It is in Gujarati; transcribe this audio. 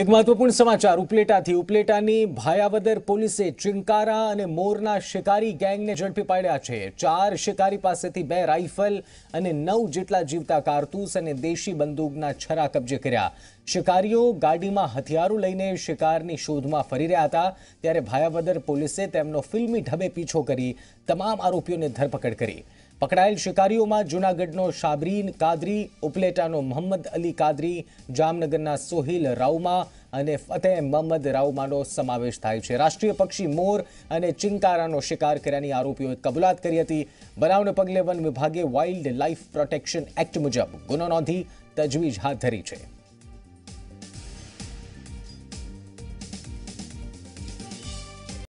એક મહત્વપૂર્ણ સમાચાર. ઉપલેટાથી ઉપલેટાની ભાયાવદર પોલીસે ચિંકારા અને મોરના શિકારી ગેંગને ઝડપી પાડ્યા છે. ચાર શિકારી પાસેથી બે રાઇફલ અને નવ જેટલા જીવતા કારતૂસ અને દેશી બંદૂકના છરા કબજે કર્યા. શિકારીઓ ગાડીમાં હથિયારો લઈને શિકારની શોધમાં ફરી રહ્યા હતા. ત્યારે ભાયાવદર પોલીસે તેમનો ફિલ્મી ઢબે પીછો કરી તમામ આરોપીઓને ધરપકડ કરી. પકડાયેલ શિકારીઓમાં જૂનાગઢનો શાબરીન કાદરી, ઉપલેટાનો મોહમ્મદ અલી કાદરી, જામનગરના સોહિલ રાઉમા અને ફતેહ મોહમ્મદ રાઉમાનો સમાવેશ થાય છે. રાષ્ટ્રીય પક્ષી મોર અને ચિંકારાનો શિકાર કર્યાની આરોપીઓએ કબૂલાત કરી હતી. બનાવને પગલે વન વિભાગે વાઇલ્ડ લાઇફ પ્રોટેક્શન એક્ટ મુજબ ગુનો નોંધી તજવીજ હાથ ધરી છે.